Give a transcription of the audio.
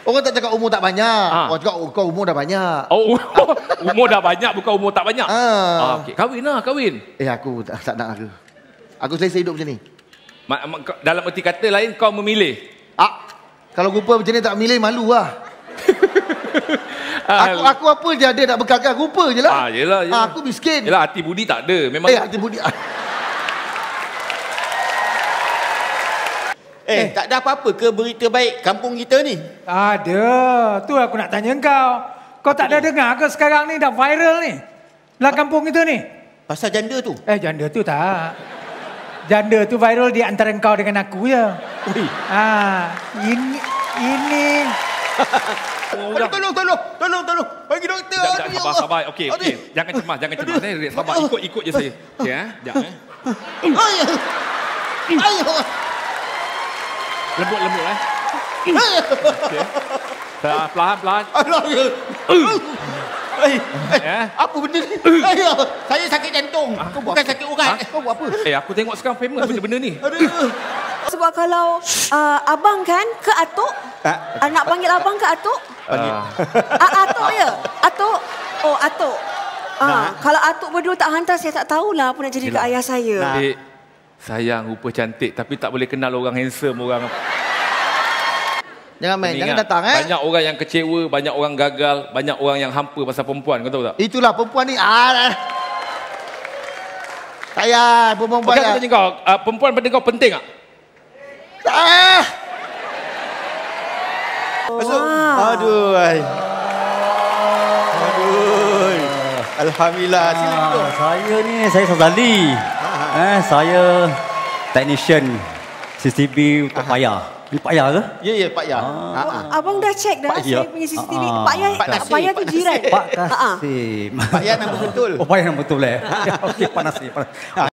Orang tak cakap umur tak banyak. Ah. Orang cakap kau umur dah banyak. Oh, umur dah banyak bukan umur tak banyak. Ah. Ah, okey. Kahwin lah, kahwin. Eh aku tak, tak nak aku. Aku selesa hidup macam ni. Ma- ma- dalam erti kata lain kau memilih. Ah, kalau rupa macam ni tak milih malu lah. Ah, Aku aku apa je ada nak bekalkan rupa je lah. Ah, yelah, yelah. Ah, aku miskin. Yelah hati budi tak ada. Memang Eh, hati budi. Eh, tak ada apa-apa ke berita baik kampung kita ni? Ada. Tu aku nak tanya kau. Kau tak ada dengar ke sekarang ni dah viral ni? Lah kampung kita ni. Pasal janda tu. Eh janda tu tak. Janda tu viral di antara kau dengan aku je. Ui. Ah, ini ini Aduh, tolong, tolong, tolong, tolong. Bagi doktor. Sekejap, ya sabar, sabar. Okey, okey. Jangan cemas, jangan cemas. Eh, sabar. Ikut, ikut je saya. Okey, eh. Sekejap, eh. Ayuh. Ayuh. Lembut, lembut, eh. Okey. Pelan, pelan, pelan. Alah, ya. Eh, eh, Eh. apa benda ni? Ayuh. Saya sakit jantung. Bukan sakit urat. Kau buat apa? Eh, aku tengok sekarang famous benda-benda ni. Aduh. Sebab kalau uh, abang kan ke atuk, Ah. uh, nak panggil abang ke atuk? Ah. Uh, atuk ya? Atuk? Oh, atuk. Uh, kalau atuk berdua tak hantar, saya tak tahulah apa nak jadi ke ayah saya. Adik, sayang rupa cantik tapi tak boleh kenal orang handsome, orang Jangan main, jangan datang eh. Banyak orang yang kecewa, banyak orang gagal, banyak orang yang hampa pasal perempuan, kau tahu tak? Itulah perempuan ni. Ah. Sayang, perempuan aku ya. kau, uh, perempuan pada kau penting tak? Ah. Masuk. Aduh. ay. Aduh. Alhamdulillah. Sila duduk. Ah, saya ni saya Sazali. Eh, saya technician CCTV untuk payah. Ni payah ke? Ya, ya, Pak Ya. Ah, ah. Abang dah check dah Pak saya Ya. punya CCTV. Ah. Pak Yai, Pak Pak Yai Pak tu jiran. Pak Ah, ah. Kasim. Pak Ya nama betul. Oh, payah yang betul eh. Okey, Pak Nasir. Pak- Ah,